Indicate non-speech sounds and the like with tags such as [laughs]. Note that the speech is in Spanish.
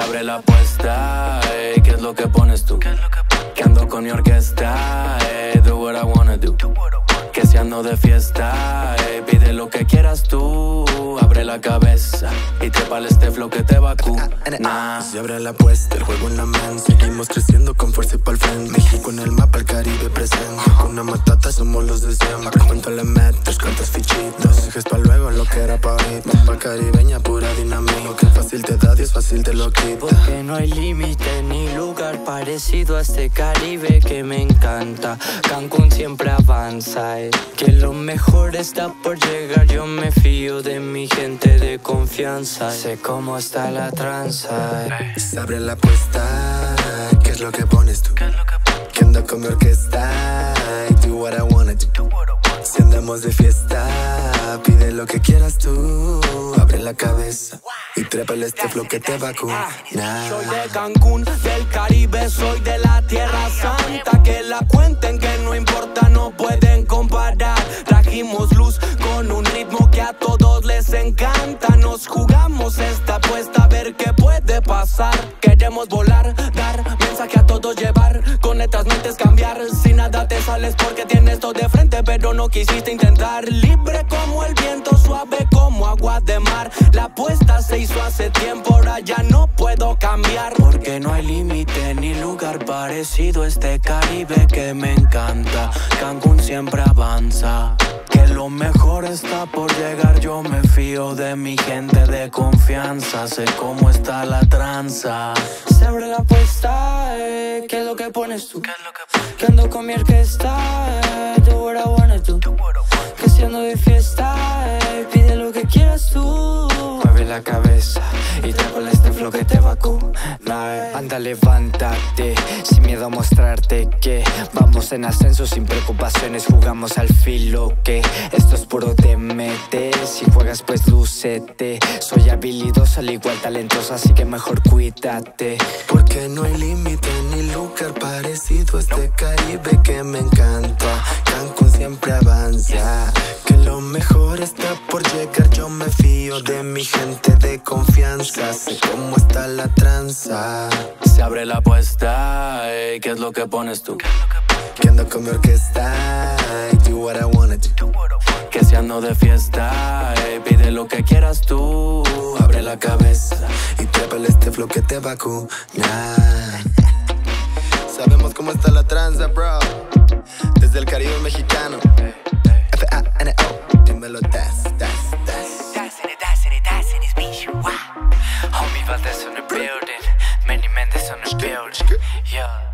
abre la apuesta, ey, ¿qué es lo que pones tú? Que ando con mi orquesta, ey, do what I wanna do. Que si ando de fiesta, ey, pide lo que quieras tú. Abre la cabeza y trépale este flow que te vacuna. Se abre la apuesta, el juego en la mente. Seguimos creciendo con fuerza y pa'l frente. México en el mapa, el Caribe presente. Con una matata somos los de siempre. ¿Cuánto le metes? ¿Cuántos fichitos? Que era pa' ahorita. Pa' caribeña, pura dinamita. Que fácil te da, Dios fácil te lo quita. Porque no hay límite ni lugar parecido a este Caribe que me encanta. Cancún siempre avanza, eh. que lo mejor está por llegar. Yo me fío de mi gente de confianza. Sé cómo está la tranza. eh. Se abre la apuesta, ¿qué es lo que pones tú? Que ando con mi orquesta, y do what I wanna do. Si andamos de fiesta, lo que quieras tú. Abre la cabeza y trépale este flow que te vacuna. Soy de Cancún, del Caribe, soy de la Tierra Santa. Que la cuenten que no importa, no pueden comparar. Trajimos luz con un ritmo que a todos les encanta. Nos jugamos esta apuesta a ver qué puede pasar. Queremos volar, dar mensaje a todos llevar. Si nada te sales porque tienes todo de frente, pero no quisiste intentar. Libre como el viento, suave como agua de mar. La apuesta se hizo hace tiempo, ahora ya no puedo cambiar. Porque no hay límite ni lugar parecido a este Caribe que me encanta. Cancún siempre avanza. Que lo mejor está por llegar, yo me fío de mi gente de confianza. Sé cómo está la tranza. Se abre la apuesta, eh, ¿qué es lo que pones tú? Que ando con mi orquesta, eh, do what I wanna do. Que si ando de fiesta, eh, pide lo que quieras tú. Mueve la cabeza y trápale este flow que te vacuna. Anda, levántate, sin mostrarte que vamos en ascenso sin preocupaciones, jugamos al filo que esto es puro TMT. Si juegas, pues lúcete. Soy habilidoso, al igual talentoso, así que mejor cuídate. Porque no hay límite ni lugar parecido a este Caribe que me encanta. De confianza. Sé cómo está la tranza. Se abre la apuesta, ey, ¿qué es lo que pones tú? Que ando con mi orquesta. y Do what I wanna do. Que si ando de fiesta, ey, pide lo que quieras tú. Abre la cabeza y trépale este flow que te vacuna. [laughs] Sabemos cómo está la tranza, bro. Desde el Caribe mexicano. build, build, yeah.